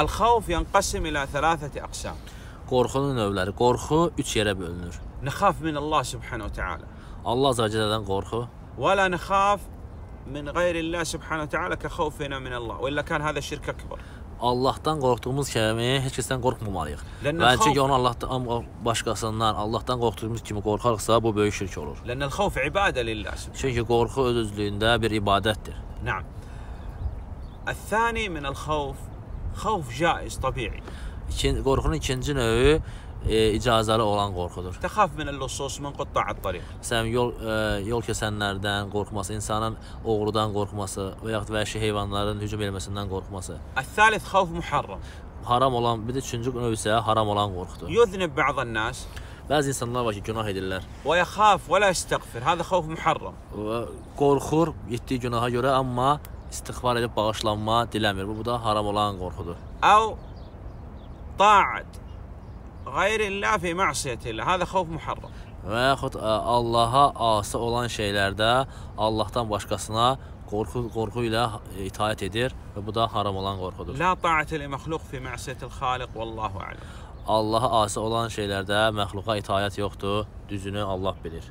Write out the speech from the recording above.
الخوف ينقسم إلى ثلاثة أقسام Qorxunun növləri. Qorxu 3 yerə bölünür. نخاف من الله سبحانه وتعالى Allah Azza və Cəllədən qorxu ولا نخاف من غير الله سبحانه وتعالى كخوفنا من الله وإلا كان هذا شرك أكبر Allahdan qorxduğumuz kimi heç kəsdən qorxmamalıyıq. Lənnə Və xavf- çünki onu Allahdan amma başqasından, Allahdan qorxduğumuz kimi qorxarıqsa, bu böyük şirk olur. لأن الخوف عبادة لله سبحانه Çünki qorxu öz özlüyündə bir ibadətdir. نعم الثاني من الخوف Xavf caiz, təbii. İkinci qorxunun ikinci növü e, icazalı olan qorxudur. Təxaf min al-lusus min qatta'at tariq. Məsələn, yol e, yol kəsənlərdən qorxması, insanın oğrudan qorxması və yaxud vəhşi heyvanların hücum etməsindən qorxması. Əs-salis xavf muharram. Haram olan, bir də üçüncü növ isə haram olan qorxudur. Yuznib ba'dan nas. Bəzi insanlar var ki, günah edirlər. Və yaxaf və la istəğfir. Hada xavf muharram. Qorxur etdiyi günaha görə, amma istiğfar edib bağışlanma diləmir. Bu, bu da haram olan qorxudur. Əv taat qeyrillah fi məsiyyətillah. Hədə xof muharram. Və yaxud e, Allaha ası olan şeylərdə Allahdan başqasına qorxu, qorxu ilə itaət edir və bu da haram olan qorxudur. La taatə li məxluq fi məsiyyətil xaliq vallahu aləm. Allaha ası olan şeylərdə məxluqa itaət yoxdur, düzünü Allah bilir.